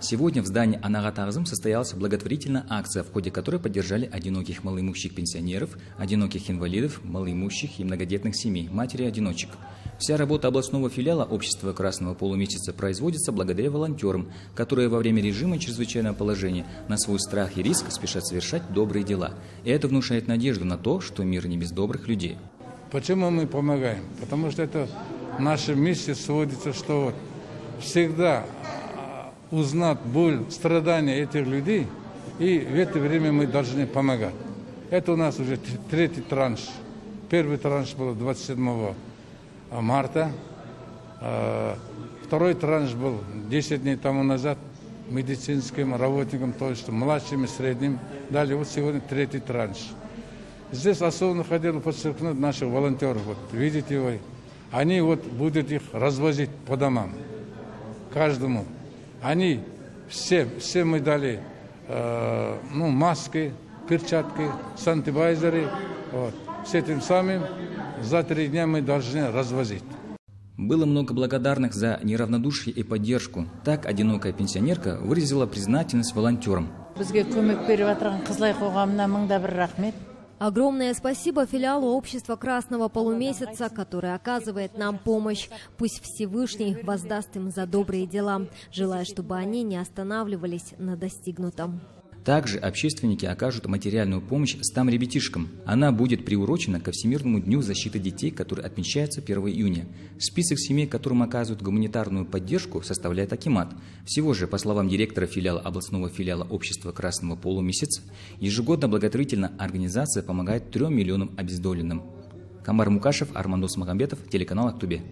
Сегодня в здании Анагатагзым состоялась благотворительная акция, в ходе которой поддержали одиноких малоимущих пенсионеров, одиноких инвалидов, малоимущих и многодетных семей, матери-одиночек. Вся работа областного филиала Общества Красного Полумесяца производится благодаря волонтерам, которые во время режима чрезвычайного положения на свой страх и риск спешат совершать добрые дела. И это внушает надежду на то, что мир не без добрых людей. Почему мы помогаем? Потому что это наша миссия сводится, что всегда узнать боль, страдания этих людей, и в это время мы должны помогать. Это у нас уже третий транш. Первый транш был 27 марта, а второй транш был 10 дней тому назад медицинским работникам, то есть младшим и средним. Далее вот сегодня третий транш. Здесь особенно хотел подчеркнуть наших волонтеров. Вот, видите вы, они вот будут их развозить по домам. Каждому. Они все, все мы дали э, ну, маски, перчатки, сантибайзеры. Вот. С этим самым за три дня мы должны развозить. Было много благодарных за неравнодушие и поддержку. Так одинокая пенсионерка выразила признательность волонтерам. Огромное спасибо филиалу Общества Красного Полумесяца, который оказывает нам помощь. Пусть Всевышний воздаст им за добрые дела, желая, чтобы они не останавливались на достигнутом. Также общественники окажут материальную помощь 100 ребятишкам. Она будет приурочена ко Всемирному дню защиты детей, который отмечается 1 июня. Список семей, которым оказывают гуманитарную поддержку, составляет Акимат. Всего же, по словам директора филиала областного филиала Общества Красного Полумесяца, ежегодно благотворительная организация помогает 3 миллионам обездоленным. Камар Мукашев, Армандос Магомбетов, телеканал Актубе.